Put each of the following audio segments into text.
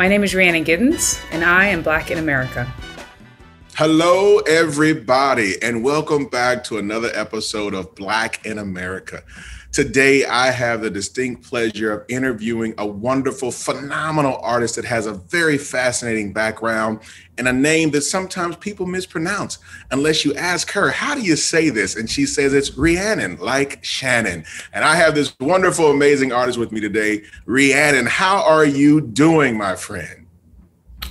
My name is Rhiannon Giddens, and I am Black in America. Hello, everybody, and welcome back to another episode of Black in America. Today, I have the distinct pleasure of interviewing a wonderful, phenomenal artist that has a very fascinating background and a name that sometimes people mispronounce. Unless you ask her, How do you say this? And she says it's Rhiannon, like Shannon. And I have this wonderful, amazing artist with me today. Rhiannon, how are you doing, my friend?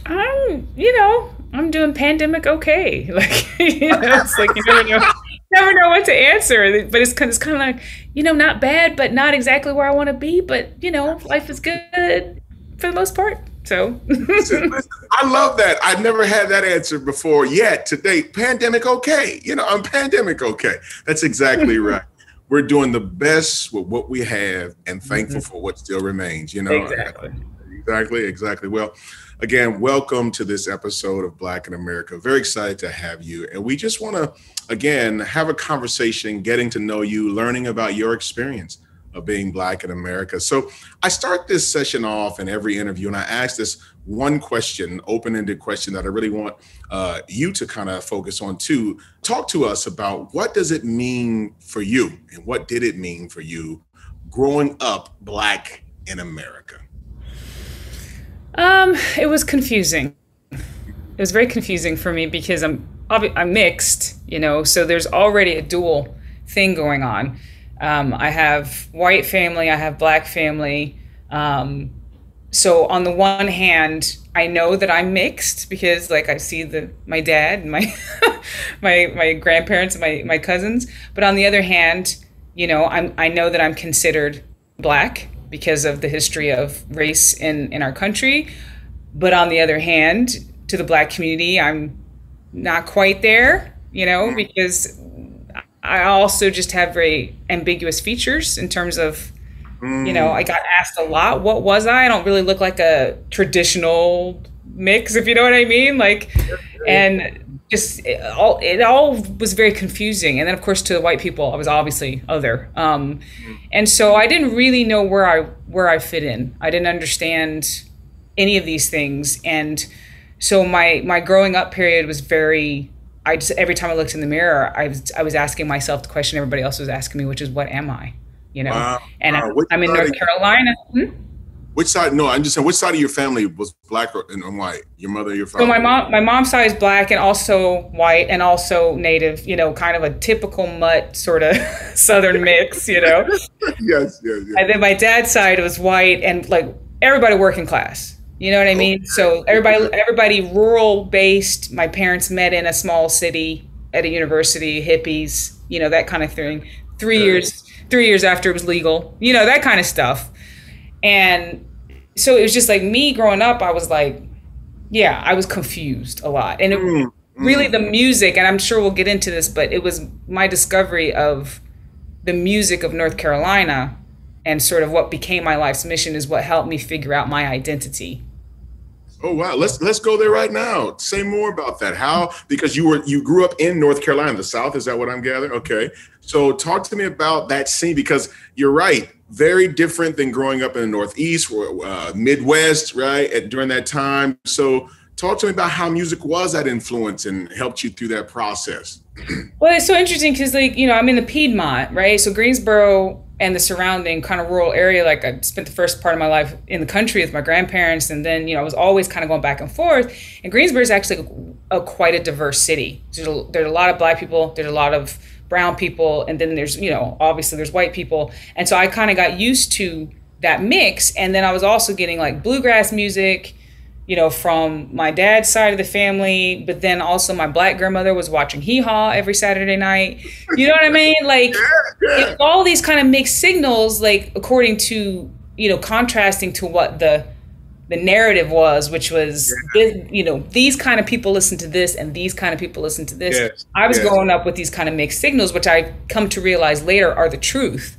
I'm, you know, I'm doing pandemic okay. Like, you know, it's like you never know never know what to answer. But it's it's kind of like, you know, not bad, but not exactly where I want to be. But you know, life is good for the most part. So listen, listen, I love that. I've never had that answer before yet. Today, pandemic okay. You know, I'm pandemic okay. That's exactly right. We're doing the best with what we have and thankful mm-hmm. for what still remains. You know, exactly, exactly, exactly. Well. Again, welcome to this episode of Black in America. Very excited to have you. And we just want to, again, have a conversation, getting to know you, learning about your experience of being Black in America. So I start this session off in every interview, and I ask this one question, open ended question that I really want uh, you to kind of focus on too. Talk to us about what does it mean for you and what did it mean for you growing up Black in America? Um, it was confusing. It was very confusing for me because I'm I'm mixed, you know, so there's already a dual thing going on. Um, I have white family, I have black family. Um, so on the one hand, I know that I'm mixed because like I see the my dad and my my my grandparents and my my cousins. But on the other hand, you know, I'm I know that I'm considered black because of the history of race in, in our country. But on the other hand, to the black community, I'm not quite there, you know, mm. because I also just have very ambiguous features in terms of, you know, I mm. got asked a lot, what was I? I don't really look like a traditional mix, if you know what I mean. Like, and just it all it all was very confusing. And then of course to the white people i was obviously other. Um, and so i didn't really know where i where i fit in. I didn't understand any of these things. And so my my growing up period was very i just every time i looked in the mirror i was i was asking myself the question everybody else was asking me which is what am i? You know? Wow. and wow. I, am in north carolina. Hmm? Which side? No, I'm just saying. Which side of your family was black or, and white? Your mother, your father. So my mom, my mom's side is black and also white and also native. You know, kind of a typical mutt sort of southern mix. You know. yes, yes, yes. And then my dad's side was white and like everybody working class. You know what I mean? So everybody, everybody rural based. My parents met in a small city at a university, hippies. You know that kind of thing. Three years, three years after it was legal. You know that kind of stuff. And so it was just like me growing up, I was like, yeah, I was confused a lot. And it, mm, really the music, and I'm sure we'll get into this, but it was my discovery of the music of North Carolina and sort of what became my life's mission is what helped me figure out my identity. Oh wow, let's let's go there right now. Say more about that. How because you were you grew up in North Carolina, the South, is that what I'm gathering? Okay. So talk to me about that scene because you're right very different than growing up in the Northeast or uh, Midwest, right? At, during that time. So, talk to me about how music was that influence and helped you through that process. well, it's so interesting because, like, you know, I'm in the Piedmont, right? So, Greensboro and the surrounding kind of rural area, like, I spent the first part of my life in the country with my grandparents. And then, you know, I was always kind of going back and forth. And Greensboro is actually a, a, quite a diverse city. There's a, there's a lot of Black people, there's a lot of brown people and then there's you know obviously there's white people. And so i kind of got used to that mix and then i was also getting like bluegrass music you know from my dad's side of the family but then also my black grandmother was watching hee haw every saturday night. You know what i mean? Like all these kind of mixed signals like according to you know contrasting to what the the narrative was, which was, yeah. this, you know, these kind of people listen to this and these kind of people listen to this. Yes. I was yes. growing up with these kind of mixed signals, which I come to realize later are the truth.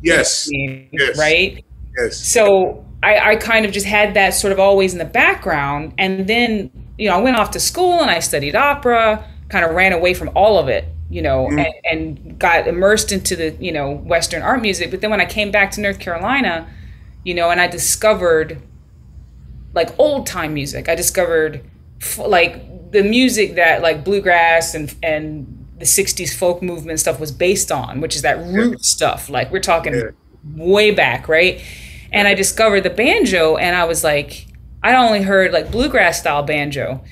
Yes. yes. Right. Yes. So I, I kind of just had that sort of always in the background. And then, you know, I went off to school and I studied opera, kind of ran away from all of it, you know, mm and, and got immersed into the, you know, Western art music. But then when I came back to North Carolina, you know, and I discovered like old time music. I discovered like the music that like bluegrass and and the 60s folk movement stuff was based on, which is that root yeah. stuff. Like we're talking yeah. way back, right? And I discovered the banjo and I was like, I only heard like bluegrass style banjo.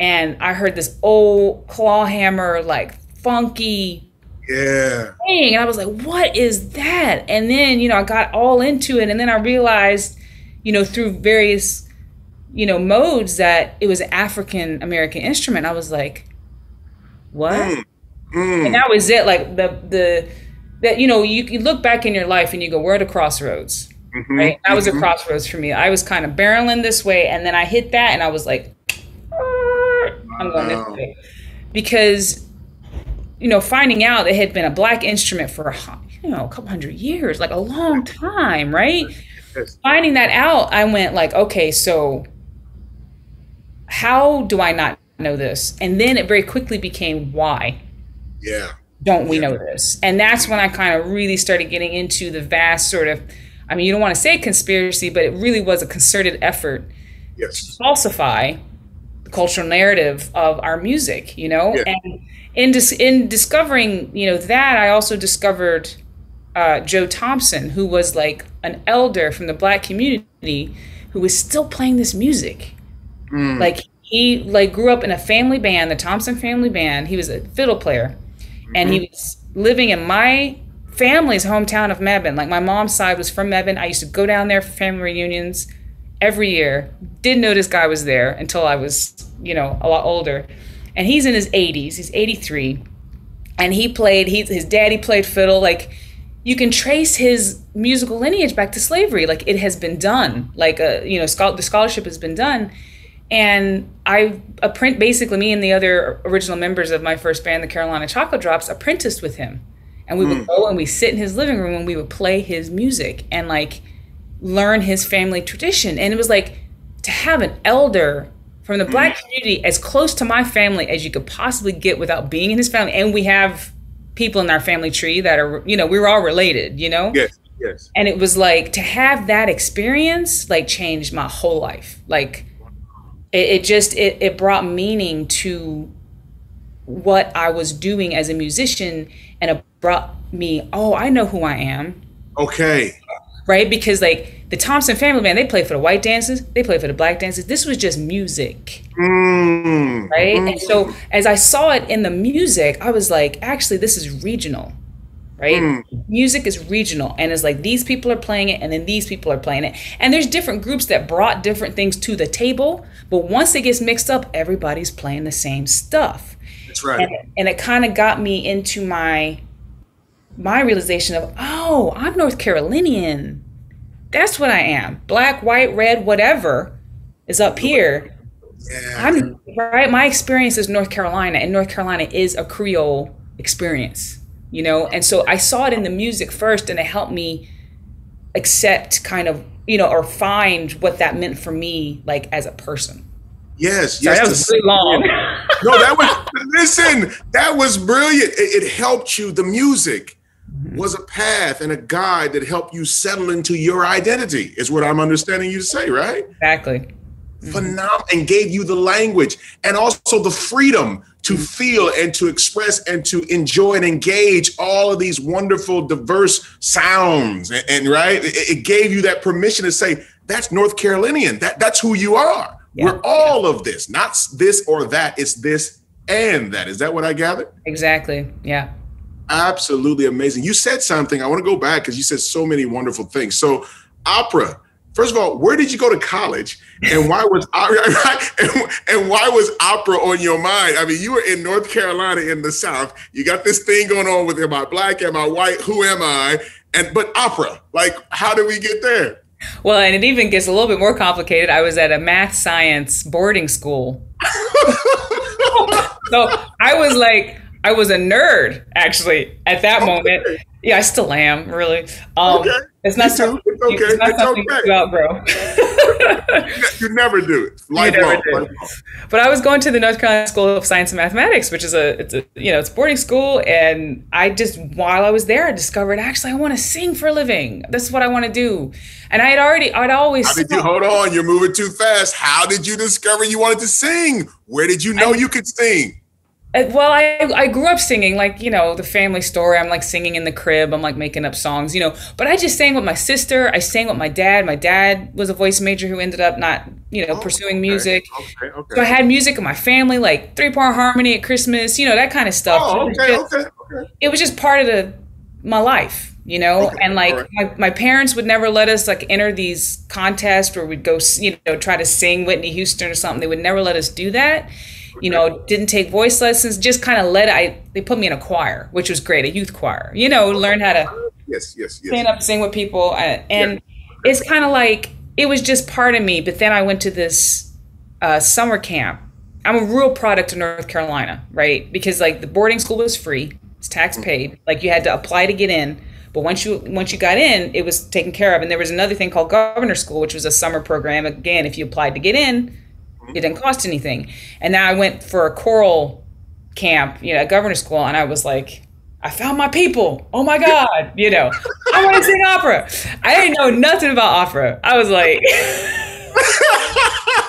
And I heard this old claw hammer, like funky yeah thing. And I was like, what is that? And then, you know, I got all into it. And then I realized, you know, through various, you know, modes that it was an African American instrument. I was like, what? Mm. Mm. And that was it. Like the the that you know you, you look back in your life and you go, we're at a crossroads. Mm-hmm. Right. That was mm-hmm. a crossroads for me. I was kind of barreling this way, and then I hit that, and I was like, I'm going this way, because you know, finding out it had been a black instrument for you know a couple hundred years, like a long time, right? Finding that out, I went like, okay, so how do I not know this? And then it very quickly became why. Yeah. Don't we yeah. know this? And that's when I kind of really started getting into the vast sort of, I mean, you don't want to say conspiracy, but it really was a concerted effort yes. to falsify the cultural narrative of our music, you know? Yeah. And in, dis- in discovering, you know, that, I also discovered uh, Joe Thompson, who was like an elder from the black community who was still playing this music. Mm. Like, he like grew up in a family band, the Thompson family band. He was a fiddle player and he mm-hmm. was living in my family's hometown of Mebane. Like my mom's side was from Mebane. I used to go down there for family reunions every year. Didn't know this guy was there until I was, you know, a lot older. And he's in his 80s. He's 83. And he played, he, his daddy played fiddle. Like, you can trace his musical lineage back to slavery. Like, it has been done. Like, uh, you know, the scholarship has been done. And I apprent basically me and the other original members of my first band, the Carolina Chocolate Drops, apprenticed with him. And we mm. would go and we sit in his living room and we would play his music and like learn his family tradition. And it was like to have an elder from the black mm. community as close to my family as you could possibly get without being in his family. And we have people in our family tree that are, you know, we were all related, you know? Yes. Yes. And it was like to have that experience like changed my whole life. Like it, it just it, it brought meaning to what I was doing as a musician and it brought me, oh, I know who I am. Okay. Right? Because like the Thompson family band, they play for the white dances, they play for the black dances. This was just music. Mm. Right? Mm. And so as I saw it in the music, I was like, actually, this is regional right? Mm. Music is regional and it's like these people are playing it and then these people are playing it. And there's different groups that brought different things to the table, but once it gets mixed up, everybody's playing the same stuff. That's right. And, and it kind of got me into my my realization of, oh, I'm North Carolinian. That's what I am. Black, white, red, whatever is up here. Yeah. I'm right. My experience is North Carolina, and North Carolina is a Creole experience you know? And so i saw it in the music first and it helped me accept kind of you know or find what that meant for me like as a person. Yes yes that was really long. no that was listen that was brilliant. It, it helped you. The music mm-hmm. was a path and a guide that helped you settle into your identity is what i'm understanding you to say right? Exactly. Phenomenal and gave you the language and also the freedom to mm. feel and to express and to enjoy and engage all of these wonderful diverse sounds. And, and right it, it, gave you that permission to say that's north carolinian. That that's who you are. Yeah. we're all of this. Not this or that. It's this and that. Is that what i gather exactly. Yeah. Absolutely amazing. You said something. I want to go back because you said so many wonderful things. So opera First of all, where did you go to college, and why was and why was opera on your mind? I mean, you were in North Carolina in the South. You got this thing going on with am I black, am I white, who am I? And but opera, like, how did we get there? Well, and it even gets a little bit more complicated. I was at a math science boarding school, so I was like, I was a nerd actually at that moment. Yeah, I still am, really. Um, okay. It's not, something, it's okay. it's not it's something okay. you outgrow. you never do it. Lifelong, do. But I was going to the North Carolina School of Science and Mathematics, which is a it's a you know it's boarding school, and I just while I was there, I discovered actually I want to sing for a living. That's what I want to do, and I had already I'd always. How did you hold on? You're moving too fast. How did you discover you wanted to sing? Where did you know I, you could sing? Uh, well, I I grew up singing like you know the family story. I'm like singing in the crib. I'm like making up songs, you know. But I just sang with my sister. I sang with my dad. My dad was a voice major who ended up not you know oh, pursuing okay. music. Okay, okay. So I had music in my family, like three part harmony at Christmas, you know that kind of stuff. Oh, okay, just, okay, okay. It was just part of the my life, you know. And like right. my, my parents would never let us like enter these contests where we'd go, you know, try to sing Whitney Houston or something. They would never let us do that you know didn't take voice lessons just kind of let i they put me in a choir which was great a youth choir you know learn how to yes yes, yes. stand up sing with people uh, and yeah. it's kind of like it was just part of me but then i went to this uh, summer camp i'm a real product of north carolina right because like the boarding school was free it's tax mm-hmm. paid like you had to apply to get in but once you once you got in it was taken care of and there was another thing called governor school which was a summer program again if you applied to get in it didn't cost anything. And then I went for a choral camp, you know, at governor school, and I was like, I found my people. Oh my God, you know, I want to sing opera. I didn't know nothing about opera. I was like,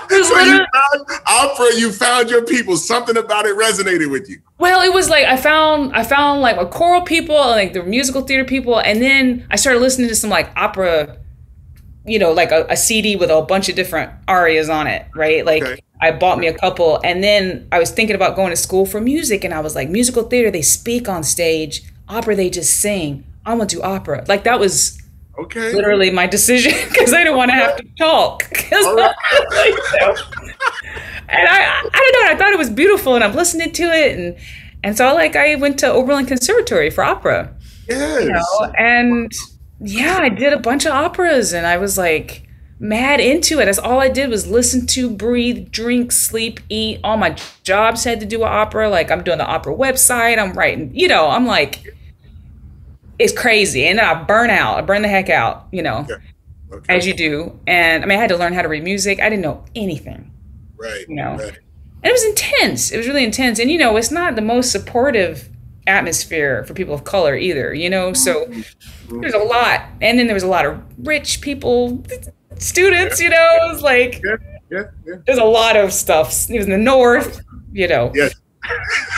so you found opera, you found your people. Something about it resonated with you. Well, it was like I found I found like a choral people, like the musical theater people, and then I started listening to some like opera you know, like a, a, CD with a bunch of different arias on it, right? Like okay. I bought me a couple, and then I was thinking about going to school for music, and I was like, musical theater, they speak on stage, opera, they just sing. I want to do opera. Like that was okay, literally my decision because I didn't want to have to talk. Right. and I, I don't know, I thought it was beautiful, and I'm listening to it, and and so like I went to Oberlin Conservatory for opera. Yes. You know, and yeah, I did a bunch of operas and I was like mad into it. That's all I did was listen to, breathe, drink, sleep, eat. All my jobs had to do with opera. Like I'm doing the opera website. I'm writing, you know, I'm like, it's crazy. And then I burn out. I burn the heck out, you know, okay. Okay. as you do. And I mean, I had to learn how to read music. I didn't know anything. Right. You know, right. and it was intense. It was really intense. And, you know, it's not the most supportive atmosphere for people of color either, you know? So mm-hmm. there's a lot. And then there was a lot of rich people, students, you know? It was like, yeah, yeah, yeah. there's a lot of stuff. It was in the north, you know. Yes.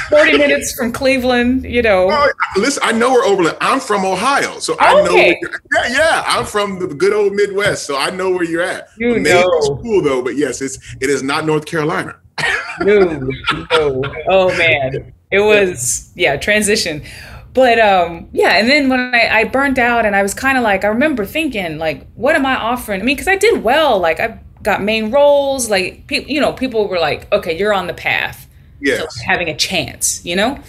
40 minutes from Cleveland, you know. Oh, listen, I know where Oberlin. I'm from Ohio, so I okay. know. yeah, yeah, I'm from the good old Midwest, so I know where you're at. You know. School though, but yes, it's it is not North Carolina. no, no. Oh man it was yeah transition. But um yeah and then when i, I burned out and i was kind of like i remember thinking like what am i offering? I mean because i did well like i got main roles like people, you know people were like okay you're on the path yes. having a chance you know?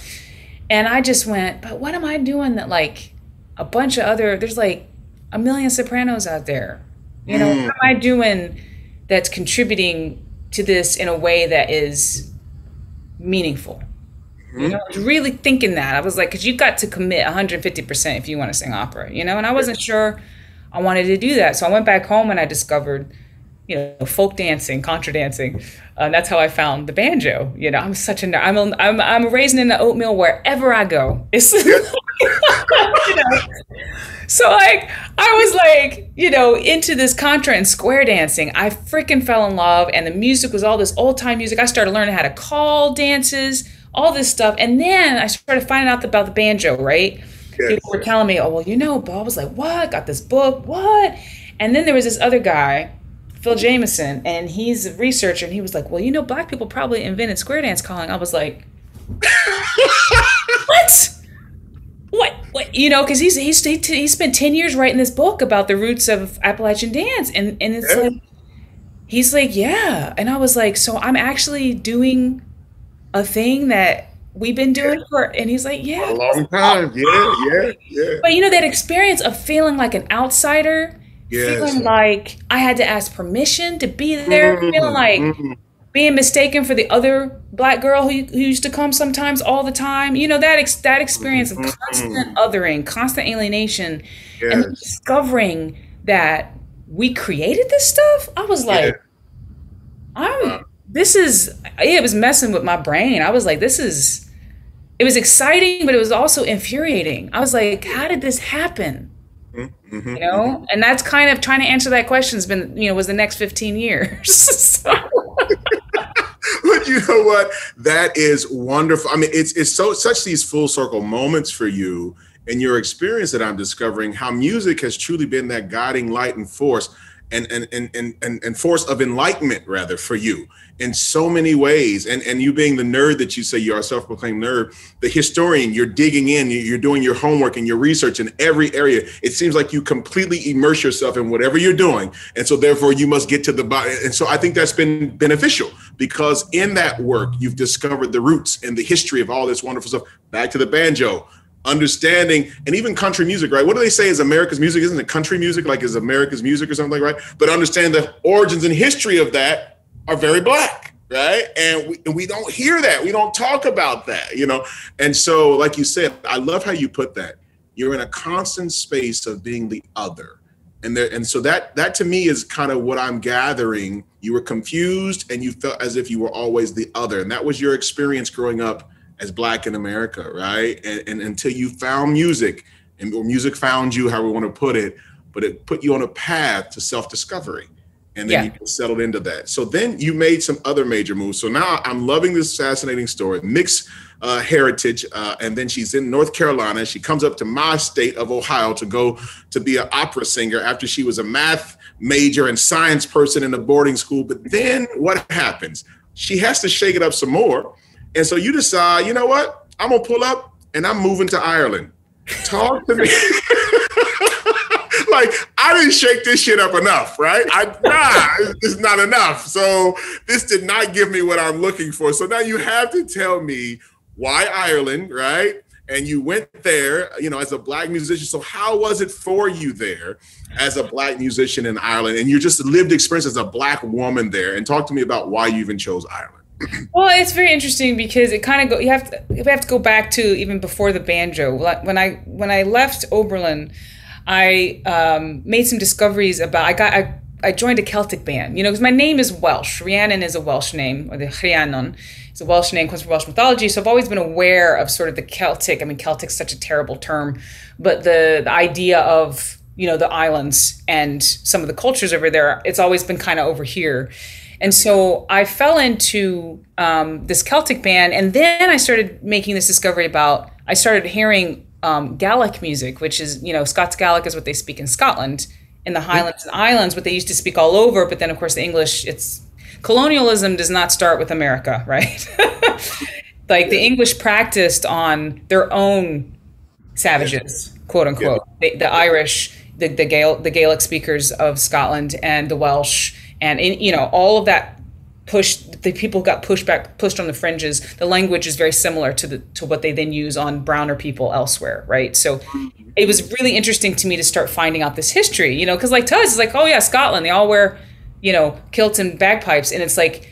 And i just went but what am i doing that like a bunch of other there's like a million sopranos out there. You know mm. what am i doing that's contributing to this in a way that is meaningful you know, I was really thinking that. I was like, because you got to commit 150% if you want to sing opera, you know? And I wasn't sure I wanted to do that. So I went back home and I discovered, you know, folk dancing, contra dancing. Uh, that's how I found the banjo. You know, I'm such a nerd. I'm, a, I'm, I'm raising in the oatmeal wherever I go. It's, you know. So like, I was like, you know, into this contra and square dancing. I freaking fell in love. And the music was all this old time music. I started learning how to call dances all this stuff. And then I started finding out about the banjo, right? Yes. People were telling me, oh, well, you know, Bob was like, what? Got this book, what? And then there was this other guy, Phil Jamison, and he's a researcher, and he was like, well, you know, black people probably invented square dance calling. I was like, what? What? What? You know, because he's he's he, he spent ten years writing this book about the roots of Appalachian dance, and and it's yeah. like, he's like, yeah, and I was like, so I'm actually doing a thing that we've been doing yeah. for and he's like yeah a long time yeah yeah yeah but you know that experience of feeling like an outsider yes. feeling like i had to ask permission to be there mm-hmm. feeling like mm-hmm. being mistaken for the other black girl who, who used to come sometimes all the time. You know that ex- that experience of Mm-hmm. constant othering, constant alienation, Yes. and discovering that we created this stuff. I was like, I'm. This is. It was messing with my brain. I was like, this is. It was exciting, but it was also infuriating. I was like, how did this happen? Mhm. You know, and that's kind of trying to answer that question has been, you know, was the next 15 years. so, but you know what? That is wonderful. I mean, it's it's so such these full circle moments for you and your experience that I'm discovering how music has truly been that guiding light and force and and and and and, force of enlightenment rather for you in so many ways. And and you being the nerd that you say you are self-proclaimed nerd, the historian, you're digging in, you- you're doing your homework and your research in every area. It seems like you completely immerse yourself in whatever you're doing. And so therefore you must get to the bottom. And so I think that's been beneficial because in that work, you've discovered the roots and the history of all this wonderful stuff. Back to the banjo, understanding, and even country music, right? What do they say is America's music? Isn't it country music like is America's music or something like right? But understand the origins and history of that are very black, right? And we, and we don't hear that. We don't talk about that, you know? And so, like you said, I love how you put that. You're in a constant space of being the other. And there, and so that that to me is kind of what I'm gathering. You were confused and you felt as if you were always the other. And that was your experience growing up as black in America, right? And, and until you found music and or music found you, how we want to put it, but it put you on a path to self-discovery. And then Yeah. you settled into that. So then you made some other major moves. So now I'm loving this fascinating story, mixed uh, heritage. Uh, and then she's in North Carolina. She comes up to my state of Ohio to go to be an opera singer after she was a math major and science person in a boarding school. But then what happens? She has to shake it up some more. And so you decide, you know what? I'm to pull up and I'm moving to Ireland. Talk to me. like I didn't shake this shit up enough, right? I nah, it's not enough. So this did not give me what I'm looking for. So now you have to tell me why Ireland, right? And you went there, you know, as a black musician. So how was it for you there as a black musician in Ireland? And you just lived experience as a black woman there. And talk to me about why you even chose Ireland. Well, it's very interesting because it kind of go. You have to. Have to go back to even before the banjo. When I when I left Oberlin, I um, made some discoveries about. I got. I, I joined a Celtic band. You know, because my name is Welsh. Rhiannon is a Welsh name, or the Rhiannon is a Welsh name, comes from Welsh mythology. So I've always been aware of sort of the Celtic. I mean, Celtic's such a terrible term, but the the idea of you know the islands and some of the cultures over there. It's always been kind of over here. And so I fell into um, this Celtic band, and then I started making this discovery about. I started hearing um, Gaelic music, which is you know Scots Gaelic is what they speak in Scotland, in the Highlands and Islands, what they used to speak all over. But then of course the English, it's colonialism does not start with America, right? like the English practiced on their own savages, quote unquote, the, the Irish, the the, Gael, the Gaelic speakers of Scotland, and the Welsh, and in, you know all of that pushed. The people got pushed back, pushed on the fringes. The language is very similar to the to what they then use on browner people elsewhere, right? So it was really interesting to me to start finding out this history, you know, because like to us, it's like, oh yeah, Scotland, they all wear, you know, kilts and bagpipes, and it's like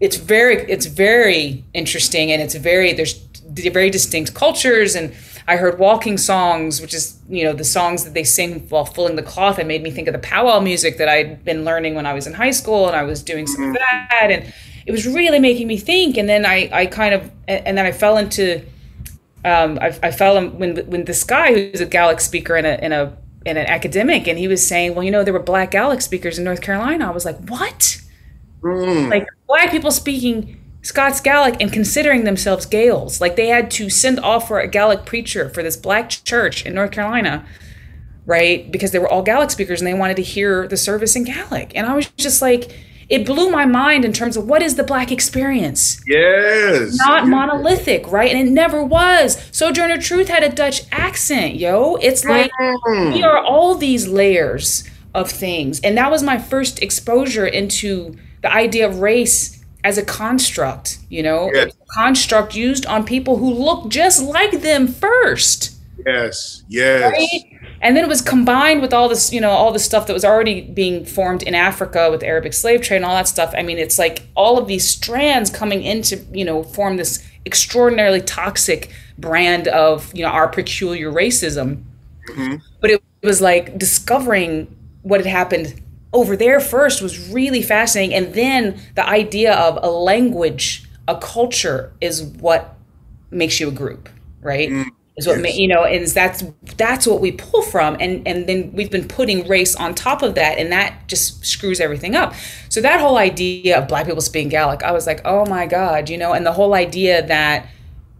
it's very it's very interesting and it's very there's very distinct cultures and i heard waulking songs which is you know the songs that they sing while filling the cloth it made me think of the powwow music that i'd been learning when i was in high school and i was doing some of that and it was really making me think and then i i kind of and then i fell into um, I, I fell in when when this guy who's a Gaelic speaker and a in a in an academic, and he was saying, well, you know, there were black Gaelic speakers in North Carolina. I was like, what? Mm. like black people speaking Scots Gaelic and considering themselves Gaels. Like they had to send off for a Gaelic preacher for this black church in North Carolina, right? Because they were all Gaelic speakers and they wanted to hear the service in Gaelic. And I was just like, it blew my mind in terms of what is the black experience? yes. Not monolithic, right? And it never was. Sojourner Truth had a Dutch accent, yo. It's like Mm. we are all these layers of things. And that was my first exposure into the idea of race as a construct, you know, Yes. Construct used on people who look just like them first. Yes, yes. Right? And then it was combined with all this, you know, all the stuff that was already being formed in Africa with the Arabic slave trade and all that stuff. I mean, it's like all of these strands coming into, you know, form this extraordinarily toxic brand of, you know, our peculiar racism. Mm-hmm. But it was like discovering what had happened over there first was really fascinating. And then the idea of a language, a culture is what makes you a group, right? Mm is what yes. you know is that's that's what we pull from and and then we've been putting race on top of that and that just screws everything up so that whole idea of black people speaking gaelic i was like oh my god you know and the whole idea that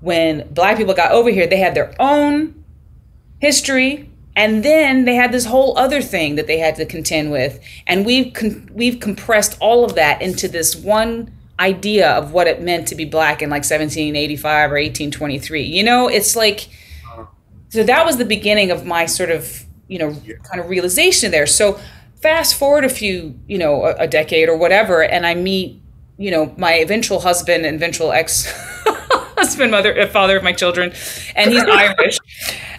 when black people got over here they had their own history and then they had this whole other thing that they had to contend with. And we've con- we've compressed all of that into this one idea of what it meant to be black in like 1785 or 1823 you know it's like so that was the beginning of my sort of you know kind of realization there. So fast forward a few you know a, a decade or whatever and i meet you know my eventual husband and eventual ex husband mother father of my children and he's irish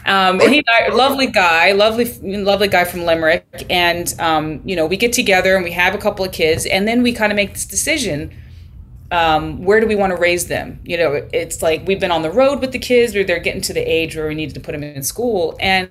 um, and he's a lovely guy lovely lovely guy from limerick and um, you know we get together and we have a couple of kids and then we kind of make this decision um, where do we want to raise them? You know, it's like we've been on the road with the kids, or they're getting to the age where we needed to put them in school. And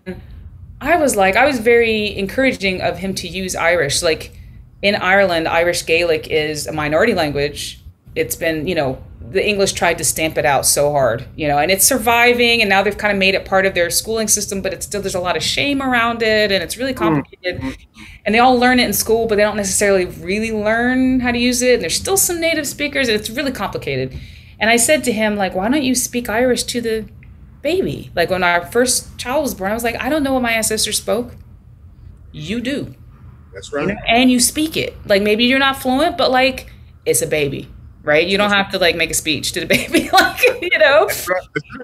I was like, I was very encouraging of him to use Irish. Like in Ireland, Irish Gaelic is a minority language. It's been, you know, the English tried to stamp it out so hard, you know, and it's surviving. And now they've kind of made it part of their schooling system, but it's still, there's a lot of shame around it and it's really mm. complicated. Mm-hmm. And they all learn it in school, but they don't necessarily really learn how to use it. And there's still some native speakers. And it's really complicated. And I said to him, like, why don't you speak Irish to the baby? Like when our first child was born, I was like, I don't know what my ancestors spoke. You do. That's right. You know? And you speak it. Like maybe you're not fluent, but like it's a baby right? You don't have to like make a speech to the baby, like you know,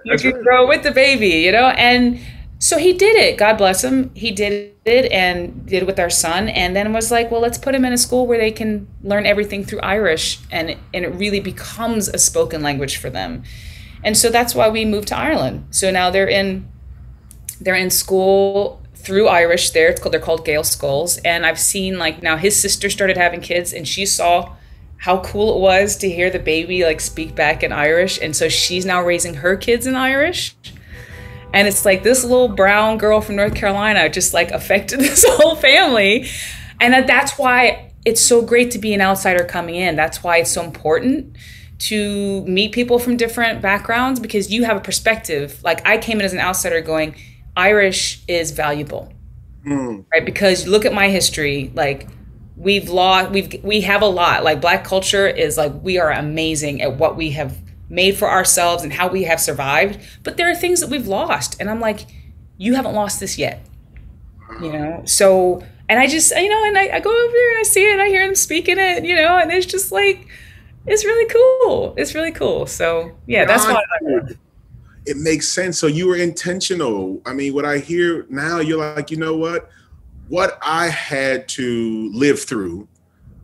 you can grow with the baby, you know. And so he did it. God bless him. He did it and did it with our son, and then was like, well, let's put him in a school where they can learn everything through Irish, and and it really becomes a spoken language for them. And so that's why we moved to Ireland. So now they're in they're in school through Irish there. It's called they're called Gaelscoils. And I've seen like now his sister started having kids and she saw how cool it was to hear the baby like speak back in Irish. And so she's now raising her kids in Irish. And it's like this little brown girl from North Carolina just like affected this whole family. And that, that's why it's so great to be an outsider coming in. That's why it's so important to meet people from different backgrounds because you have a perspective. Like I came in as an outsider going, Irish is valuable. Mm. Right? Because look at my history, like we've lost we've we have a lot. Like black culture is like we are amazing at what we have made for ourselves and how we have survived but there are things that we've lost and i'm like you haven't lost this yet. You know? So and i just you know and I, I go over there and i see it and i hear them speaking it you know and it's just like it's really cool. It's really cool. So yeah that's why it makes sense. So you were intentional. I mean what i hear now you're like you know what what I had to live through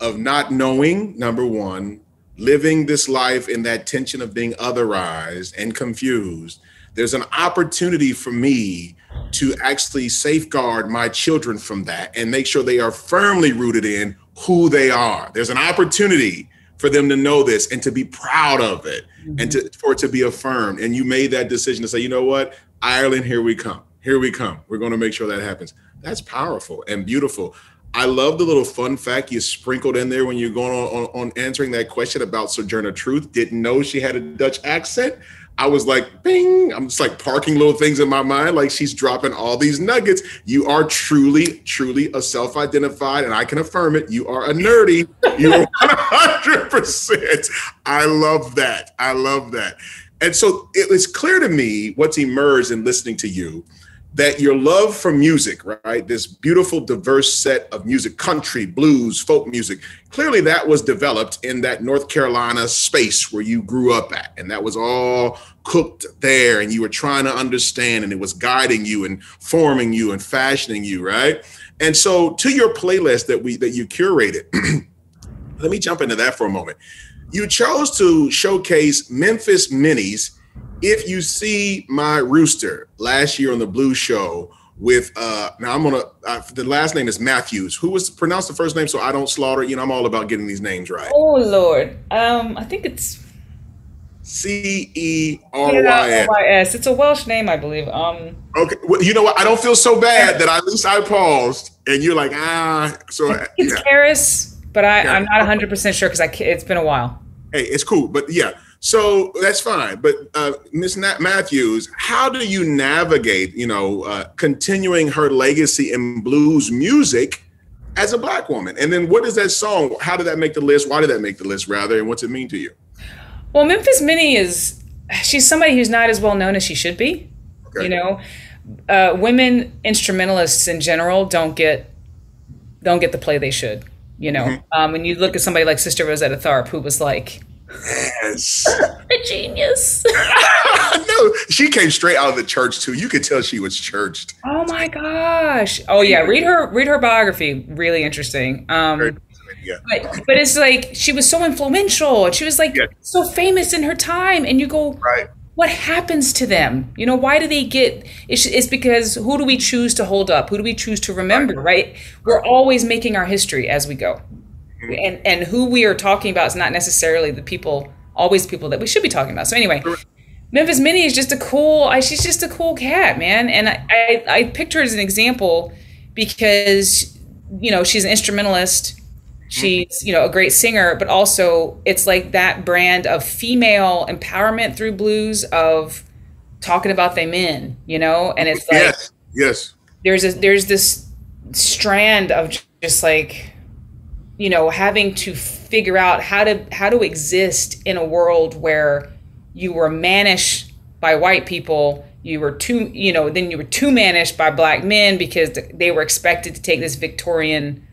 of not knowing, number one, living this life in that tension of being otherized and confused, there's an opportunity for me to actually safeguard my children from that and make sure they are firmly rooted in who they are. There's an opportunity for them to know this and to be proud of it mm-hmm. and to, for it to be affirmed. And you made that decision to say, you know what, Ireland, here we come. Here we come. We're going to make sure that happens. That's powerful and beautiful. I love the little fun fact you sprinkled in there when you're going on, on, on, answering that question about Sojourner Truth. Didn't know she had a Dutch accent. I was like, bing. I'm just like parking little things in my mind, like she's dropping all these nuggets. You are truly, truly a self identified, and I can affirm it. You are a nerdy. You are 100%. I love that. I love that. And so it was clear to me what's emerged in listening to you that your love for music, right? This beautiful, diverse set of music, country, blues, folk music, clearly that was developed in that North Carolina space where you grew up at. And that was all cooked there. And you were trying to understand, and it was guiding you and forming you and fashioning you, right? And so to your playlist that we that you curated, let me jump into that for a moment. You chose to showcase Memphis Minnie's if you see my rooster last year on the Blue Show with uh now I'm gonna uh, the last name is Matthews. Who was pronounced the first name so I don't slaughter? You know, I'm all about getting these names right. Oh Lord, um, I think it's C E R Y S. It's a Welsh name, I believe. Um. Okay. Well, you know what? I don't feel so bad that at least I paused, and you're like, ah. So it's yeah. Cerys, but I, yeah. I'm not 100 percent sure because I it's been a while. Hey, it's cool, but yeah. So that's fine. But uh, Miss Nat Matthews, how do you navigate, you know, uh, continuing her legacy in blues music as a black woman? And then what is that song? How did that make the list? Why did that make the list, rather? And what's it mean to you? Well, Memphis Minnie is she's somebody who's not as well known as she should be. Okay. You know, uh, women instrumentalists in general don't get don't get the play they should. You know, mm-hmm. um, when you look at somebody like Sister Rosetta Tharpe, who was like Yes. a genius. no, she came straight out of the church too. You could tell she was churched. Oh my gosh. Oh yeah, read her read her biography. Really interesting. Um yeah. But but it's like she was so influential. She was like yeah. so famous in her time and you go Right. What happens to them? You know, why do they get it's, it's because who do we choose to hold up? Who do we choose to remember, right? right? We're always making our history as we go and and who we are talking about is not necessarily the people always people that we should be talking about. So anyway memphis minnie is just a cool I, she's just a cool cat man. And I, I, I picked her as an example because you know she's an instrumentalist. She's you know a great singer but also it's like that brand of female empowerment through blues of talking about them men you know? And it's like yes yes. there's a there's this strand of just like you know having to figure out how to how to exist in a world where you were managed by white people you were too you know then you were too managed by black men because they were expected to take this victorian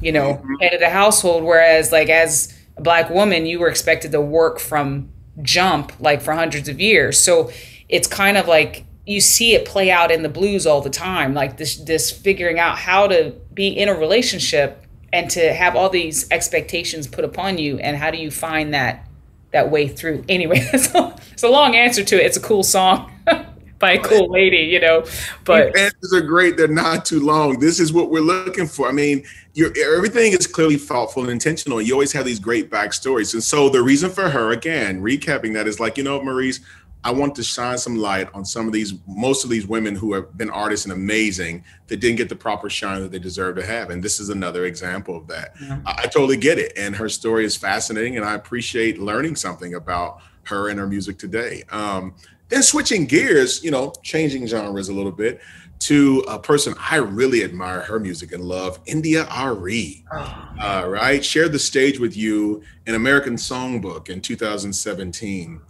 you know mm-hmm. head of the household whereas like as a black woman you were expected to work from jump like for hundreds of years so it's kind of like you see it play out in the blues all the time like this this figuring out how to be in a relationship and to have all these expectations put upon you and how do you find that that way through? Anyway it's a long answer to it. It's a cool song by a cool lady you know but answers are great. They're not too long. This is what we're looking for. I mean everything is clearly thoughtful and intentional. You always have these great backstories. And so the reason for her again recapping that is like you know maurice I want to shine some light on some of these, most of these women who have been artists and amazing that didn't get the proper shine that they deserve to have. And this is another example of that. Yeah. I, I, totally get it. And her story is fascinating. And I appreciate learning something about her and her music today. Um, then switching gears, you know, changing genres a little bit to a person I really admire her music and love, India.Arie. Oh. Uh, right? Shared the stage with you in American Songbook in 2017.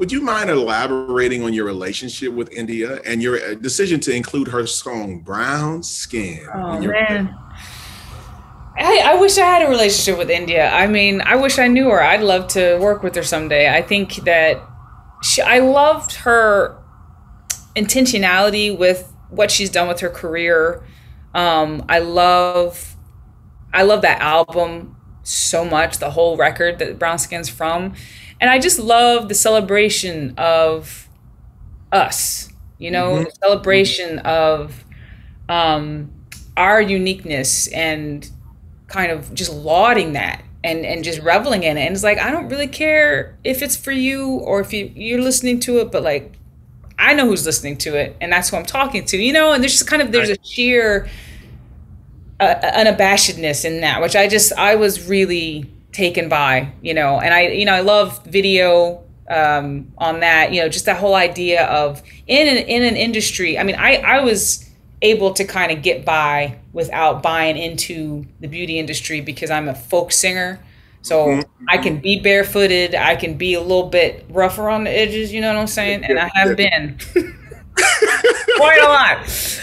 Would you mind elaborating on your relationship with India and your uh, decision to include her song "Brown Skin"? Oh man. I, I wish I had a relationship with India. I mean, I wish I knew her. I'd love to work with her someday. I think that she, I loved her intentionality with what she's done with her career. Um, I love, I love that album so much. The whole record that Brown Skin's from, and I just love the celebration of us, you know, mm-hmm. the celebration of um, our uniqueness and kind of just lauding that and and just reveling in it. And it's like I don't really care if it's for you or if you you're listening to it, but like I know who's listening to it, and that's who I'm talking to, you know. And there's just kind of there's a sheer uh, unabashedness in that, which I just I was really taken by, you know, and I, you know, I love video um, on that, you know, just that whole idea of in an, in an industry. I mean, I, I was able to kind of get by without buying into the beauty industry because I'm a folk singer. So mm-hmm. I can be barefooted. I can be a little bit rougher on the edges. You know what I'm saying? And I have been quite a lot.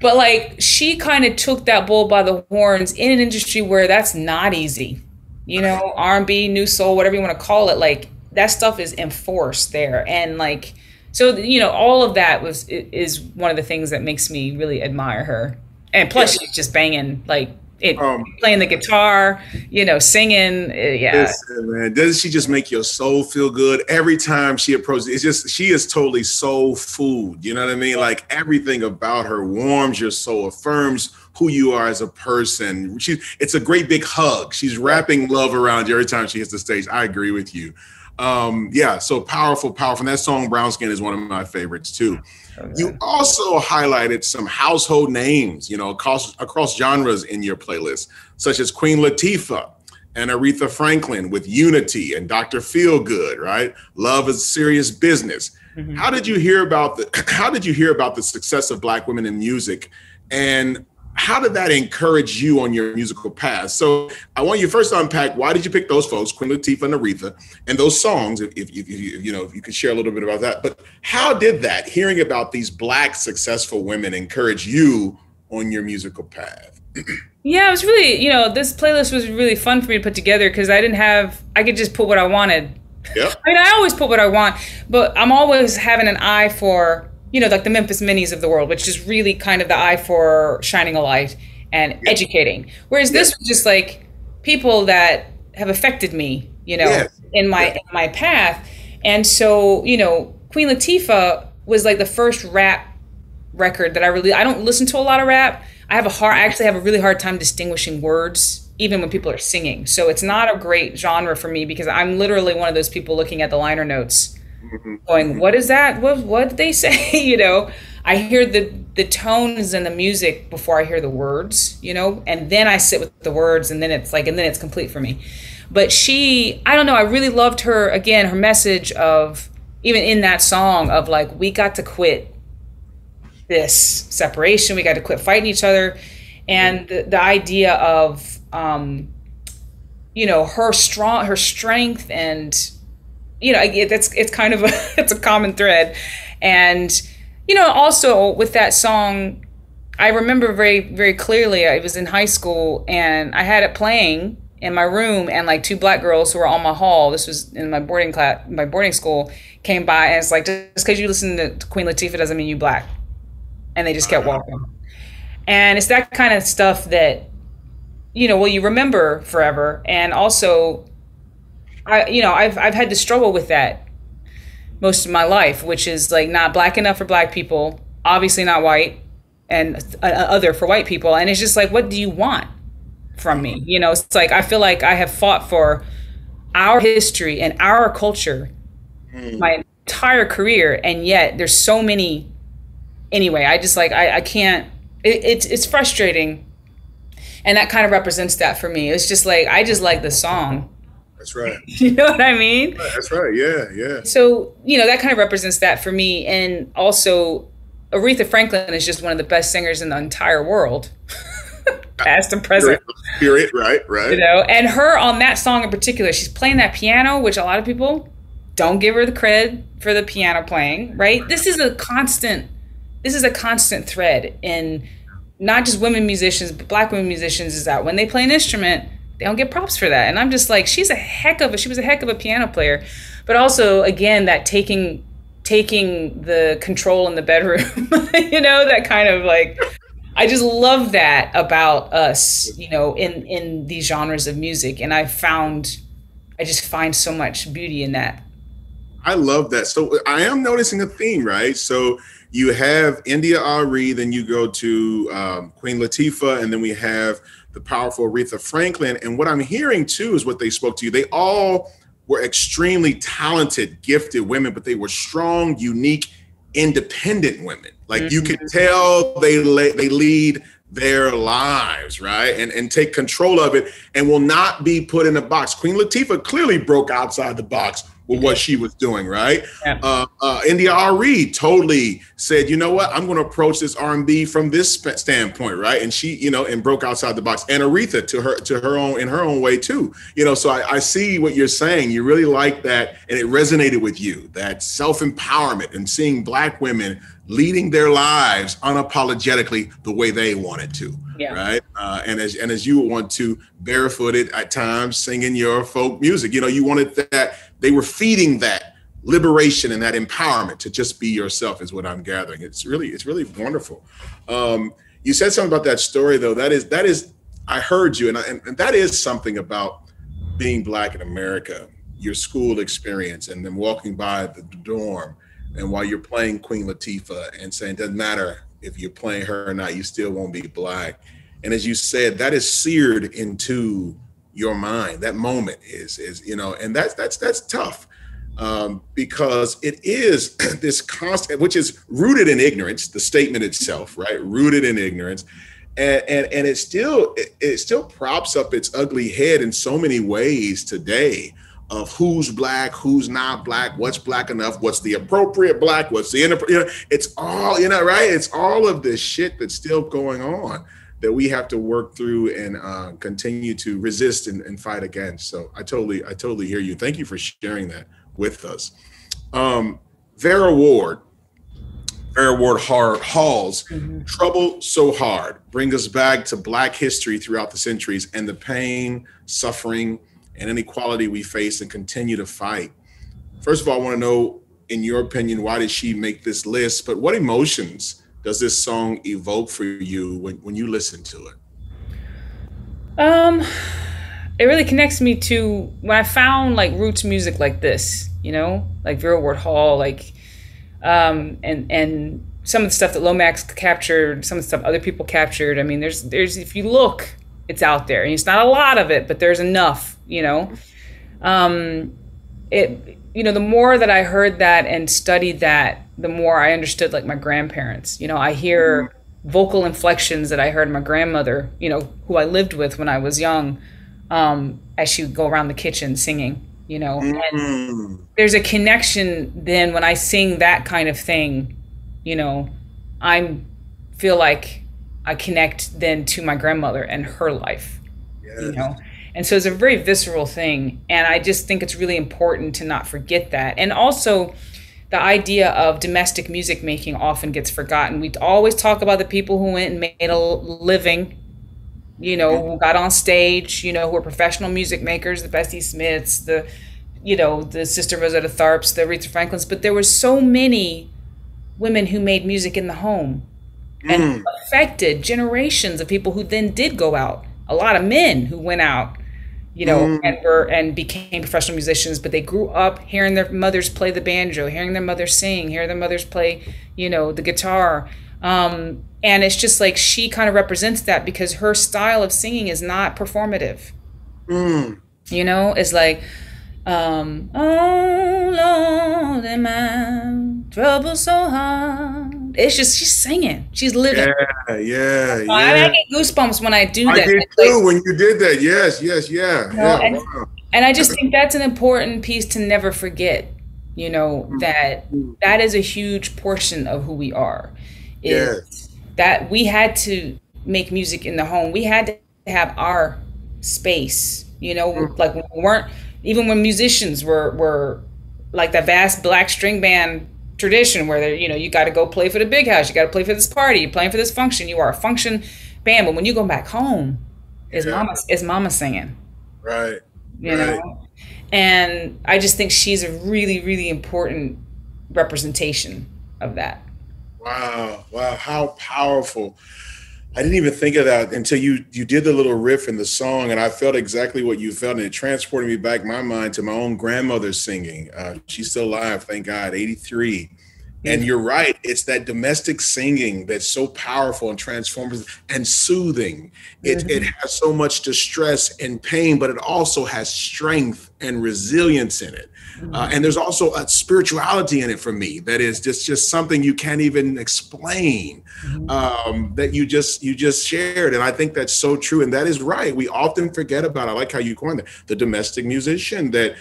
But like she kind of took that bull by the horns in an industry where that's not easy you know r&b new soul whatever you want to call it like that stuff is enforced there and like so you know all of that was is one of the things that makes me really admire her and plus yeah. she's just banging like it um, playing the guitar, you know, singing. Uh, yeah, listen, man, doesn't she just make your soul feel good every time she approaches? It's just she is totally soul food. You know what I mean? Like everything about her warms your soul, affirms who you are as a person. She, it's a great big hug. She's wrapping love around you every time she hits the stage. I agree with you. Um, yeah, so powerful, powerful. And that song Brown Skin is one of my favorites too. Okay. You also highlighted some household names, you know, across, across genres in your playlist, such as Queen Latifah and Aretha Franklin with Unity and Dr. Feelgood, right? Love is serious business. Mm-hmm. How did you hear about the how did you hear about the success of black women in music? And how did that encourage you on your musical path? So I want you first to unpack why did you pick those folks, Queen Latifah and Aretha, and those songs, if, if, if, you you know if you could share a little bit about that. But how did that hearing about these black successful women encourage you on your musical path? yeah, it was really you know this playlist was really fun for me to put together because I didn't have I could just put what I wanted. Yeah. I mean, I always put what I want, but I'm always having an eye for you know, like the Memphis Minnies of the world, which is really kind of the eye for shining a light and yeah. educating. Whereas yeah. this was just like people that have affected me, you know, yeah. in my in my path. And so, you know, Queen Latifah was like the first rap record that I really I don't listen to a lot of rap. I have a hard I actually have a really hard time distinguishing words even when people are singing. So it's not a great genre for me because I'm literally one of those people looking at the liner notes. Going, "What is that? What what did they say?" you know, I hear the the tones and the music before I hear the words, you know, and then I sit with the words, and then it's like, and then it's complete for me. But she, I don't know, I really loved her again, her message of even in that song of like, we got to quit this separation, we got to quit fighting each other, and the, the idea of, um, you know, her strong, her strength and you know, it's it's kind of a it's a common thread, and you know, also with that song, I remember very very clearly. I was in high school and I had it playing in my room, and like two black girls who were on my hall. This was in my boarding class, my boarding school, came by and it's like just because you listen to Queen Latifah doesn't mean you black, and they just kept walking. And it's that kind of stuff that you know, well, you remember forever, and also I you know I've I've had to struggle with that most of my life, which is like not black enough for black people, obviously not white, and uh, other for white people, and it's just like, what do you want from me? You know, it's like I feel like I have fought for our history and our culture mm. my entire career, and yet there's so many. Anyway, I just like I I can't. It, it's it's frustrating, and that kind of represents that for me. It's just like I just like the song that's right. you know what I mean? That's right. Yeah, yeah. So, you know, that kind of represents that for me. And also, Aretha Franklin is just one of the best singers in the entire world, past and present. Spirit, right, right. You know, and her on that song in particular, she's playing that piano, which a lot of people don't give her the cred for the piano playing, right? This is a constant, this is a constant thread in not just women musicians, but black women musicians is that when they play an instrument, they don't get props for that. And I'm just like, she's a heck of a she was a heck of a piano player. But also again that taking taking the control in the bedroom, you know, that kind of like I just love that about us, you know, in in these genres of music and I found I just find so much beauty in that. I love that. So I am noticing a theme, right? So you have India.Arie, then you go to um, Queen Latifah, and then we have the powerful Aretha Franklin. And what I'm hearing too is what they spoke to you. They all were extremely talented, gifted women, but they were strong, unique, independent women. Like mm-hmm. you can tell they they lead their lives, right? And and take control of it and will not be put in a box. Queen Latifah clearly broke outside the box with what she was doing, right? Yeah. Uh, uh, India.Arie totally said, you know what, I'm going to approach this R&B from this standpoint, right? And she, you know, and broke outside the box. And Aretha to her to her own in her own way too, you know. So I, I see what you're saying. You really like that, and it resonated with you that self empowerment and seeing Black women leading their lives unapologetically the way they wanted to. Yeah. Right. Uh, and as and as you want to barefooted at times singing your folk music, you know, you wanted that they were feeding that liberation and that empowerment to just be yourself is what I'm gathering. It's really, it's really wonderful. Um, you said something about that story though. That is, that is I heard you, and, I, and, and that is something about being black in America, your school experience, and then walking by the dorm, and while you're playing Queen Latifah and saying, doesn't matter if you're playing her or not, you still won't be black. And as you said, that is seared into your mind. That moment is is you know, and that's that's that's tough um, because it is this constant, which is rooted in ignorance. The statement itself, right, rooted in ignorance, and and, and it still it, it still props up its ugly head in so many ways today of who's black, who's not black, what's black enough, what's the appropriate black, what's the inappropriate. You know, it's all you know, right? It's all of this shit that's still going on that we have to work through and uh, continue to resist and, and, fight against. So I totally, I totally hear you. Thank you for sharing that with us. Um, Vera Ward, Vera Ward Hall's mm-hmm. Trouble So Hard bring us back to Black history throughout the centuries and the pain, suffering, and inequality we face and continue to fight. First of all, I want to know, in your opinion, why did she make this list? But what emotions does this song evoke for you when, when you listen to it? Um, it really connects me to when I found like roots music like this, you know, like Vera Ward Hall, like, um, and and some of the stuff that Lomax captured, some of the stuff other people captured. I mean, there's there's if you look, it's out there, and it's not a lot of it, but there's enough, you know. Um, it you know, the more that I heard that and studied that, the more I understood like my grandparents. You know, I hear mm-hmm. vocal inflections that I heard my grandmother, you know, who I lived with when I was young, um, as she would go around the kitchen singing, you know. Mm-hmm. there's a connection then when I sing that kind of thing, you know, I'm feel like I connect then to my grandmother and her life. Yes. You know. And so it's a very visceral thing. And I just think it's really important to not forget that. And also, the idea of domestic music making often gets forgotten. We always talk about the people who went and made a living, you know, who got on stage, you know, who are professional music makers, the Bessie Smiths, the, you know, the Sister Rosetta Tharpes, the Aretha Franklins. But there were so many women who made music in the home and mm. affected generations of people who then did go out. A lot of men who went out you know, mm. and were and became professional musicians, but they grew up hearing their mothers play the banjo, hearing their mothers sing, hearing their mothers play, you know, the guitar. Um, and it's just like she kind of represents that because her style of singing is not performative. Mm. You know, it's like, um, oh Lord, am I trouble so hard? It's just she's singing. She's living. Yeah, yeah, yeah. I, get goosebumps when I do that. I did too like, when you did that. Yes, yes, yeah, you know, yeah. And, wow. and I just think that's an important piece to never forget. You know mm-hmm. that that is a huge portion of who we are. Is yes. that we had to make music in the home. We had to have our space. You know, mm-hmm. like we weren't even when musicians were were like that vast black string band tradition where they're, you know you got to go play for the big house you got to play for this party you're playing for this function you are a function band but when you go back home is yeah. mama is mama singing right you right. know and i just think she's a really really important representation of that wow wow how powerful I didn't even think of that until you you did the little riff in the song, and I felt exactly what you felt, and it transported me back my mind to my own grandmother singing. Uh, she's still alive, thank God, 83. And you're right, it's that domestic singing that's so powerful and transformative and soothing. It, mm-hmm. it has so much distress and pain, but it also has strength and resilience in it. Uh, and there's also a spirituality in it for me that is just just something you can't even explain mm-hmm. um, that you just you just shared and i think that's so true and that is right we often forget about i like how you coined it the domestic musician that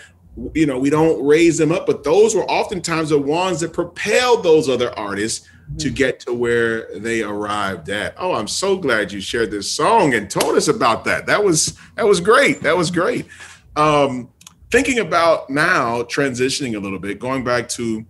you know we don't raise them up but those were oftentimes the ones that propelled those other artists mm-hmm. to get to where they arrived at oh i'm so glad you shared this song and told us about that that was that was great that was great um thinking about now transitioning a little bit, going back to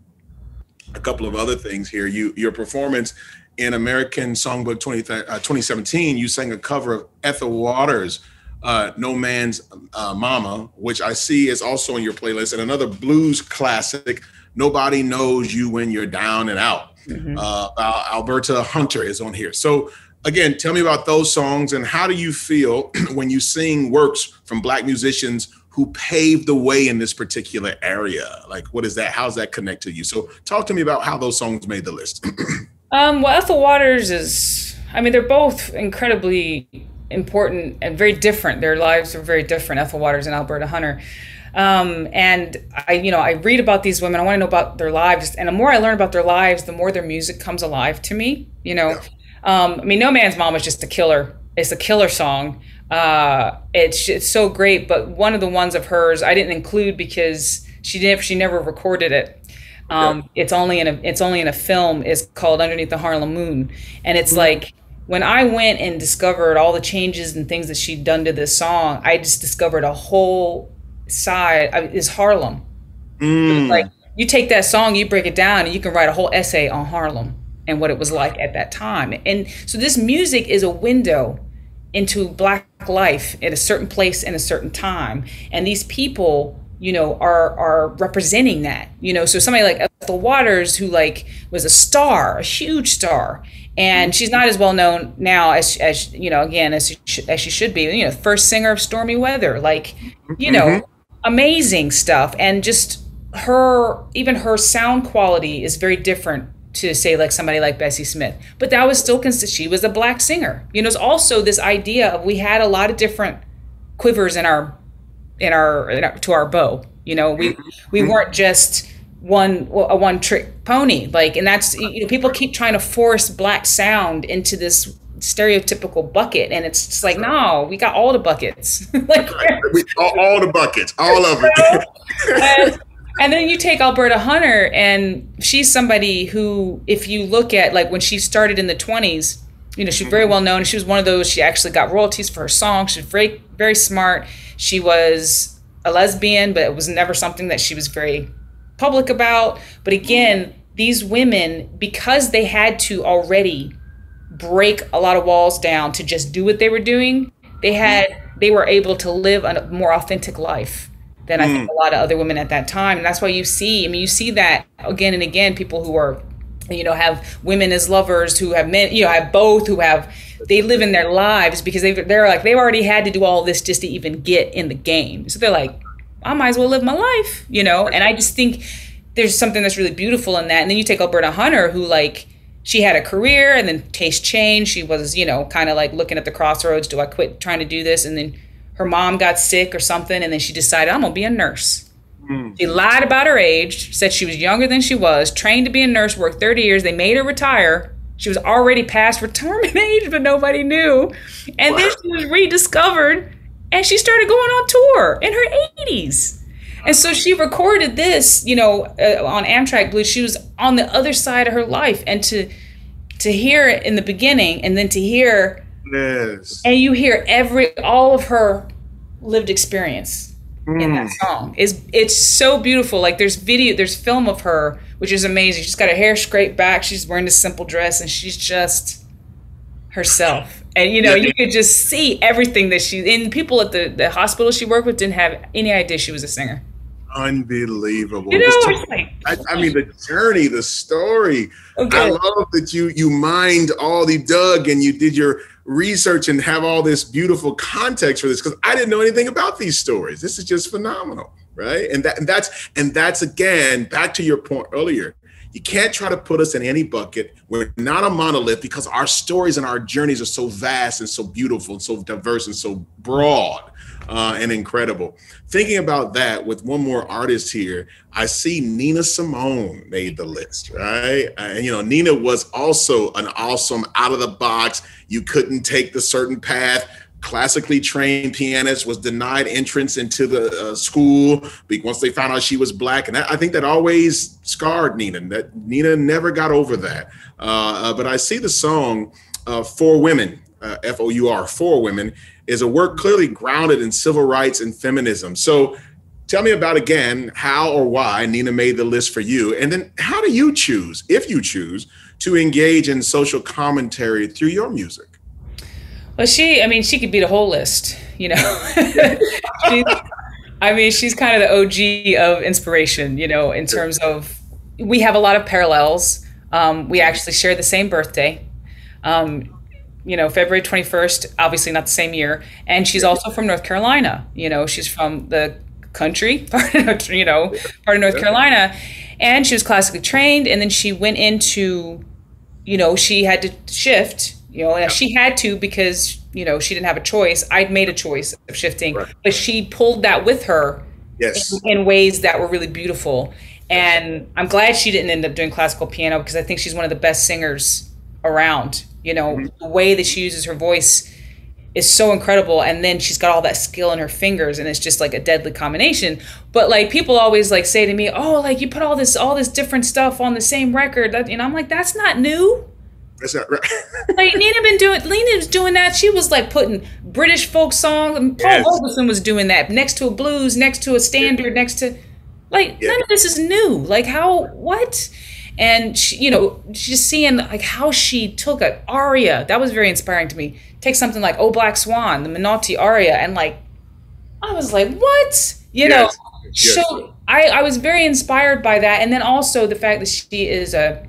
a couple of other things here. You your performance in American Songbook 20, uh, 2017, you sang a cover of Ethel Waters' uh, "No Man's uh, Mama," which I see is also on your playlist, and another blues classic, "Nobody Knows You When You're Down and Out." Mm-hmm. Uh, Alberta Hunter is on here. So again, tell me about those songs and how do you feel when you sing works from Black musicians who paved the way in this particular area? Like, what is that? How's that connect to you? So, talk to me about how those songs made the list. um, well, Ethel Waters is, I mean, they're both incredibly important and very different. Their lives are very different, Ethel Waters and Alberta Hunter. Um, and I, you know, I read about these women. I want to know about their lives, and the more I learn about their lives, the more their music comes alive to me. You know, um, I mean, No Man's Mom is just a killer. It's a killer song. Uh, it's it's so great. But one of the ones of hers I didn't include because she didn't. She never recorded it. Um, yeah. It's only in a it's only in a film. is called Underneath the Harlem Moon, and it's mm-hmm. like when I went and discovered all the changes and things that she'd done to this song, I just discovered a whole side is Harlem. Mm. Like you take that song, you break it down, and you can write a whole essay on Harlem and what it was like at that time. And so this music is a window into black life at a certain place in a certain time. And these people, you know, are are representing that. You know, so somebody like Ethel Waters, who like was a star, a huge star, and she's not as well known now as as you know again as she, as she should be. You know, first singer of Stormy Weather, like you know, mm-hmm amazing stuff and just her even her sound quality is very different to say like somebody like Bessie Smith. But that was still consistent. She was a black singer. You know, it's also this idea of we had a lot of different quivers in our in our, in our to our bow. You know, we we mm-hmm. weren't just one a one trick pony. Like, and that's you know people keep trying to force black sound into this stereotypical bucket and it's just like no we got all the buckets. Like we, all, all, the buckets all of it and, and, then you take alberta hunter and she's somebody who if you look at like when she started in the 20s you know she's very well known. She was one of those she actually got royalties for her song she's very very smart. She was a lesbian but it was never something that she was very public about but again these women because they had to already break a lot of walls down to just do what they were doing, they had they were able to live a more authentic life than I think mm. a lot of other women at that time. And that's why you see, I mean, you see that again and again, people who are, you know, have women as lovers, who have men, you know, have both, who have, they live in their lives because they they're like, they've already had to do all this just to even get in the game. So they're like, I might as well live my life, you know? And I just think there's something that's really beautiful in that. And then you take Alberta Hunter, who like, she had a career and then taste changed. She was, you know, kind of like looking at the crossroads. Do I quit trying to do this? And then her mom got sick or something. And then she decided, I'm going to be a nurse. Mm. She lied about her age, said she was younger than she was, trained to be a nurse, worked 30 years. They made her retire. She was already past retirement age, but nobody knew. And wow. then she was rediscovered and she started going on tour in her 80s. And so she recorded this, you know, uh, on Amtrak Blues. She was on the other side of her life, and to to hear it in the beginning, and then to hear, yes, and you hear every all of her lived experience mm. in that mm. song is it's so beautiful. Like there's video, there's film of her, which is amazing. She's got her hair scraped back. She's wearing this simple dress, and she's just herself. And you know, you could just see everything that she and people at the, the hospital she worked with didn't have any idea she was a singer unbelievable. You know, I, I, mean, the journey, the story. Okay. I love that you you mined all the dug and you did your research and have all this beautiful context for this because I didn't know anything about these stories. This is just phenomenal, right? And that and that's and that's again back to your point earlier. You can't try to put us in any bucket. We're not a monolith because our stories and our journeys are so vast and so beautiful and so diverse and so broad uh, and incredible. Thinking about that with one more artist here, I see Nina Simone made the list, right? And you know, Nina was also an awesome out of the box. You couldn't take the certain path. Classically trained pianist was denied entrance into the uh, school once they found out she was black, and that, I think that always scarred Nina. That Nina never got over that. Uh, uh but I see the song uh, "Four Women," uh, F O U R, "Four Women," is a work clearly grounded in civil rights and feminism. So tell me about again how or why Nina made the list for you. And then how do you choose, if you choose, to engage in social commentary through your music? Well, she, I mean, she could beat a whole list, you know. I mean, she's kind of the OG of inspiration, you know, in terms of we have a lot of parallels. Um, we actually share the same birthday. Um, you know, February 21st, obviously not the same year. And she's also from North Carolina. You know, she's from the country, part of, you know, part of North Carolina. And she was classically trained. And then she went into, you know, she had to shift, you know, she had to because, you know, she didn't have a choice. I'd made a choice of shifting, right. but she pulled that with her yes. in, in ways that were really beautiful. And I'm glad she didn't end up doing classical piano because I think she's one of the best singers around. You know, mm-hmm. the way that she uses her voice is so incredible and then she's got all that skill in her fingers and it's just like a deadly combination but like people always like say to me oh like you put all this all this different stuff on the same record that you i'm like that's not new that's not right like nina been doing nina was doing that she was like putting british folk songs and paul yes. was doing that next to a blues next to a standard yeah. next to like yeah. none of this is new like how what and she, you know just seeing like how she took an aria that was very inspiring to me take something like oh black swan the Menotti aria and like i was like what you yes. know yes. so I, I was very inspired by that and then also the fact that she is a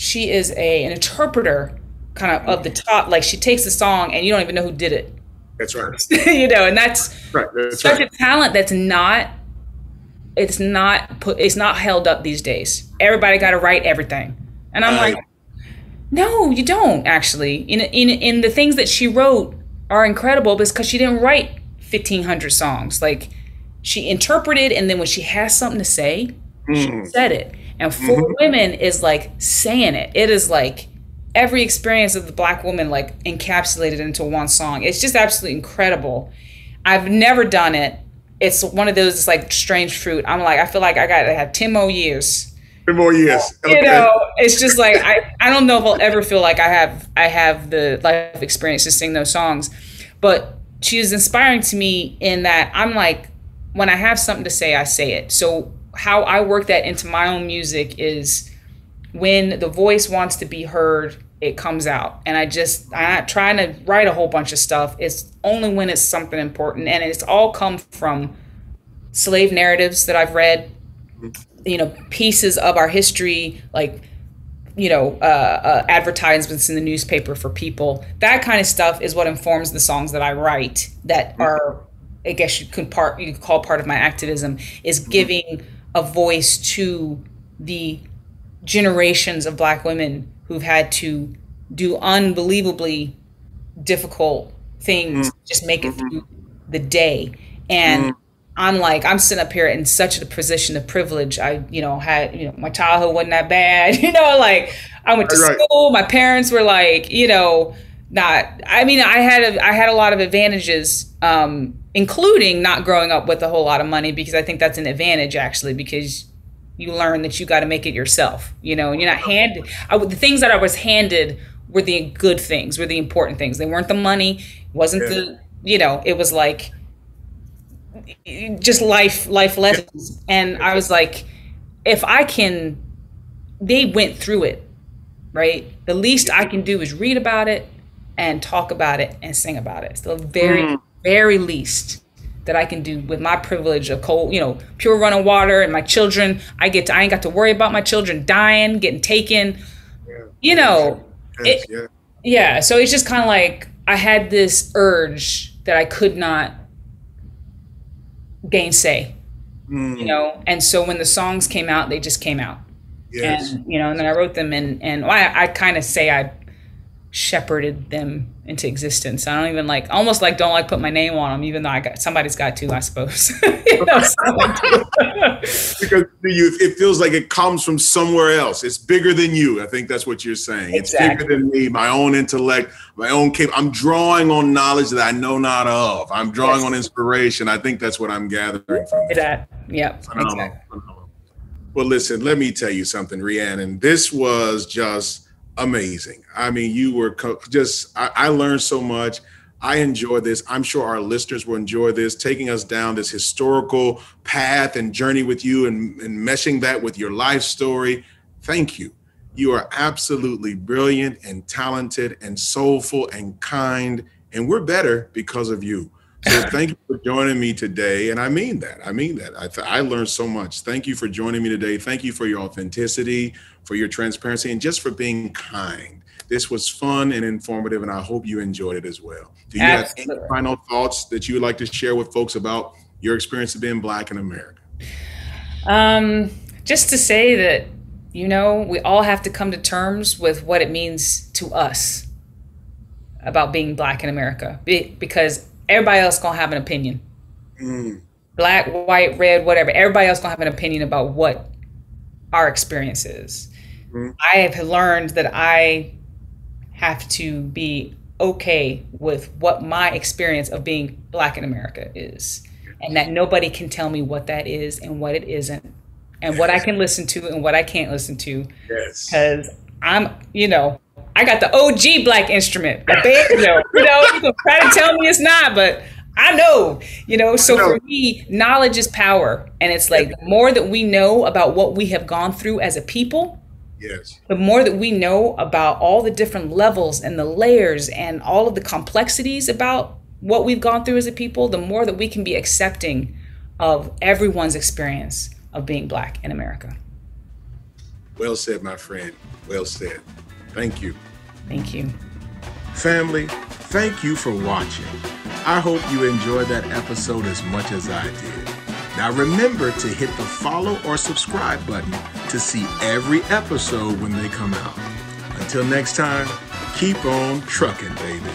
she is a an interpreter kind of of the top like she takes a song and you don't even know who did it that's right you know and that's, right. that's such right. a talent that's not it's not put it's not held up these days. Everybody got to write everything, and I'm like, no, you don't actually. In in in the things that she wrote are incredible because she didn't write 1500 songs. Like she interpreted, and then when she has something to say, mm. she said it. And for mm-hmm. women is like saying it. It is like every experience of the black woman like encapsulated into one song. It's just absolutely incredible. I've never done it it's one of those like strange fruit. I'm like, I feel like I got to have 10 more years. 10 more years. Okay. You know, it's just like, I, I don't know if I'll ever feel like I have, I have the life experience to sing those songs, but she is inspiring to me in that I'm like, when I have something to say, I say it. So how I work that into my own music is when the voice wants to be heard, it comes out. And I just, I'm not trying to write a whole bunch of stuff. It's only when it's something important. And it's all come from slave narratives that I've read, you know, pieces of our history, like, you know, uh, uh, advertisements in the newspaper for people. That kind of stuff is what informs the songs that I write that mm-hmm. are, I guess you could part, you could call part of my activism is mm-hmm. giving a voice to the generations of black women who've had to do unbelievably difficult things mm-hmm. just make it through the day and mm-hmm. i'm like i'm sitting up here in such a position of privilege i you know had you know my childhood wasn't that bad you know like i went to right. school my parents were like you know not i mean i had a, i had a lot of advantages um, including not growing up with a whole lot of money because i think that's an advantage actually because you learn that you got to make it yourself you know and you're not handed I, the things that i was handed were the good things were the important things they weren't the money wasn't yeah. the you know it was like just life life lessons yeah. and i was like if i can they went through it right the least i can do is read about it and talk about it and sing about it it's the very mm. very least that I can do with my privilege of cold, you know, pure running water and my children. I get to, I ain't got to worry about my children dying, getting taken. Yeah. You know, yes, it, yeah. yeah. So it's just kind of like I had this urge that I could not gainsay. Mm. You know, and so when the songs came out, they just came out. Yes. And you know, and then I wrote them, and and well, I, I kind of say I shepherded them into existence. I don't even like almost like don't like put my name on them, even though I got somebody's got to, I suppose. because you, it feels like it comes from somewhere else. It's bigger than you. I think that's what you're saying. Exactly. It's bigger than me, my own intellect, my own cap. I'm drawing on knowledge that I know not of. I'm drawing yes. on inspiration. I think that's what I'm gathering from that. Yep. Phenomenal. Exactly. Phenomenal. Well, listen, let me tell you something, Rhiannon. This was just amazing. I mean, you were co- just, I, I learned so much. I enjoy this. I'm sure our listeners will enjoy this, taking us down this historical path and journey with you and, and meshing that with your life story. Thank you. You are absolutely brilliant and talented and soulful and kind, and we're better because of you. So thank you for joining me today, and I mean that. I mean that. I, th- I learned so much. Thank you for joining me today. Thank you for your authenticity, for your transparency, and just for being kind. This was fun and informative, and I hope you enjoyed it as well. Do you Absolutely. have any final thoughts that you would like to share with folks about your experience of being Black in America? Um, just to say that you know we all have to come to terms with what it means to us about being Black in America, because everybody else gonna have an opinion. Mm. Black, white, red, whatever. Everybody else gonna have an opinion about what our experience is. Mm. I have learned that I have to be okay with what my experience of being black in America is. And that nobody can tell me what that is and what it isn't. And what I can listen to and what I can't listen to. Yes. Because I'm, you know, I got the OG black instrument. The banjo. you know, you can try to tell me it's not, but I know, you know. So know. for me, knowledge is power, and it's like the more that we know about what we have gone through as a people, yes, the more that we know about all the different levels and the layers and all of the complexities about what we've gone through as a people, the more that we can be accepting of everyone's experience of being black in America. Well said, my friend. Well said. Thank you. Thank you. Family, thank you for watching. I hope you enjoyed that episode as much as I did. Now remember to hit the follow or subscribe button to see every episode when they come out. Until next time, keep on trucking, baby.